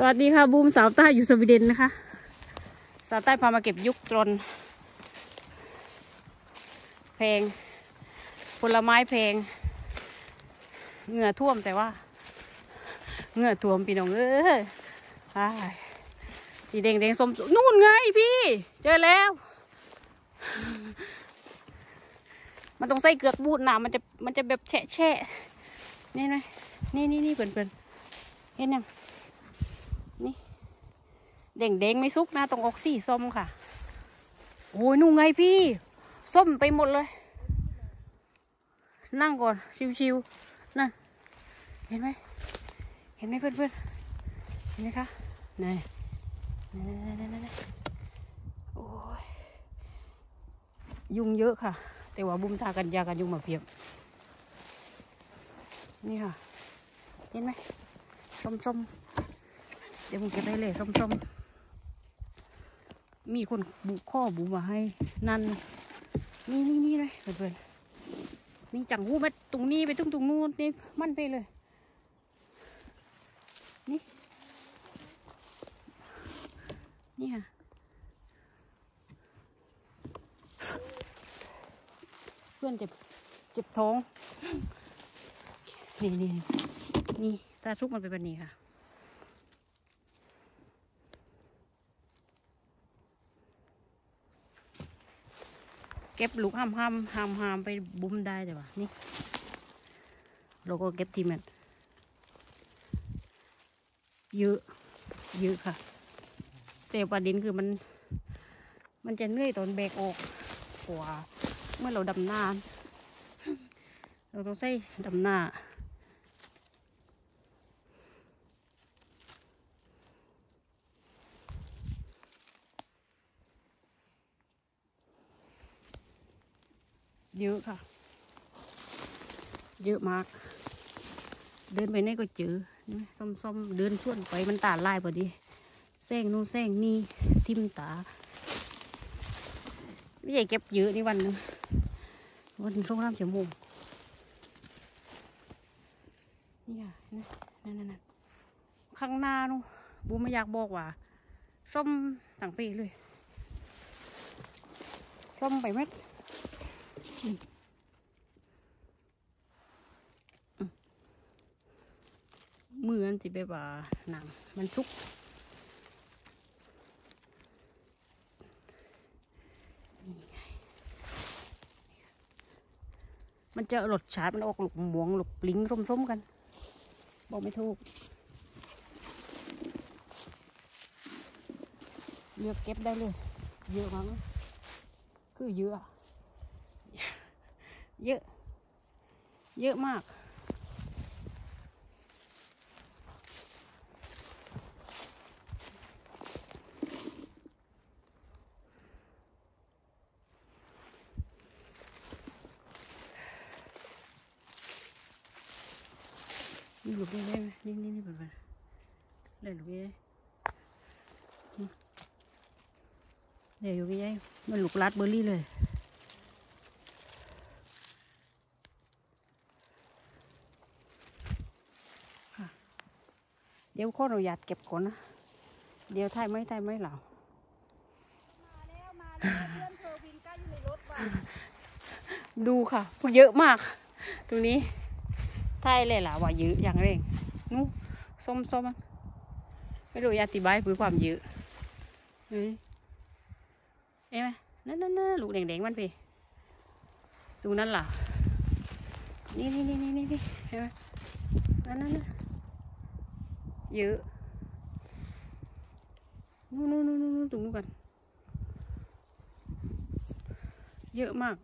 สวัสดีค่ะบูมสาวใต้อยู่สวีเดนนะคะ สาวใต้พามาเก็บยุกตรนแพง ผลไม้แพงเหงื่อท่วมแต่ว่าเหงื่อท่วมพี่น้องเอ้ยอ้สีแดงแดงส้มนู่นไงพี่ เจอแล้ว มันต้องใส่เกือกบูดหนามันจะมันจะแบบแฉะแฉะนี่นะนี่นี่นี่เปิ่นเปิ่นเห็นยัง แดงแดงไม่สุกนะต้องออกสีส้มค่ะโอ้ยนู่นไงพี่ ส้มไปหมดเลย นั่งก่อนชิวๆนั่น เห็นไหมเห็นไหมเพื่อนๆเห็นไหมคะนี่นี่นี่นี่นี่โอ้ยยุงเยอะค่ะ แต่ว่าบุ้มทากันยากันยุงมาเพียบนี่ค่ะ เห็นไหมส้มๆเดี๋ยวผมเก็บไปเลยส้มๆ มีคนบุกข้อบุมาให้ นั่น นี่นี่นี่เลยเพื่อนๆนี่จังหูไปตรงนี้ไปตรงตรงนู้นนี่มันไปเลย นี่ นี่ค่ะเพื่อนเจ็บเจ็บท้อง นี่นี่นี่ตาทุกมันเป็นแบบนี้ค่ะ เก็บลูกห้ามห้ามห้ามห้ามไปบุ้มได้แต่ว่านี่เราก็เก็บทีมันเยอะเยอะค่ะ แต่ประเด็นคือมัน มันจะเหนื่อยตอนแบกออกกว่า เมื่อเราดำน้ำเราต้องใส่ดำหน้า เยอะค่ะ เยอะมาก เดินไปไหนก็เจอนี่ส้มๆเดินส่วนไปมันตาลายพอดีแซงนู่นแซงนี่ทิมตาไม่ใช่เก็บเยอะนี่วันหนึงวันช่วงน้ำชั่วโมงนี่ค่ะนั่นนั่นนั่นข้างหน้านู่นบูไม่อยากบอกว่าส้มต่างปีเลยส้มไปเม็ด มืออันสิแบบว่าหนังมันชุกมันจะรสชาติมันออกหลุกหมวงหลุกปลิงส้มๆกัน บอกไม่ถูก เลือกเก็บได้เลย เยอะมากเลยคือเยอะ เยอะมาก นี่หลุดได้ไหมนี่นี่นี่เปิดไปเลยหลุดได้เดี๋ยวอยู่พี่ยัยมันหลุกลัดเบอร์รี่เลย เดี๋ยวข้อเราอยากเก็บก่อนนะ เดี๋ยวถ่ายไม่ถ่ายไม่เหล่ามาแล้วมาแล้วเพื่อนเธอวินใกล้อยู่ในรถว่ะดูค่ะเยอะมาก ตรงนี้ไทยเลยล่ะว่าเยอะอย่างเร่งนู้ส้มส้มๆไม่รู้จะอธิบายเพื่อความเยอะเฮ้ยเอ้ไหมนั่นนั่นนั่นลูกแดงๆมันไปดูนั่นล่ะนี่นี่นี่นี่นี่นี่เห็นไหมนั่นนั่นนั่น เยอะนู่นนู่นนู่นนู่นตรงนู้นกัน เยอะมาก